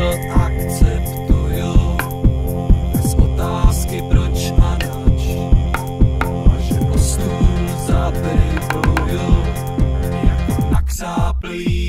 co akceptuju. Bez otázky proč a nač. A že postů zabrybluju Jako nakřáplý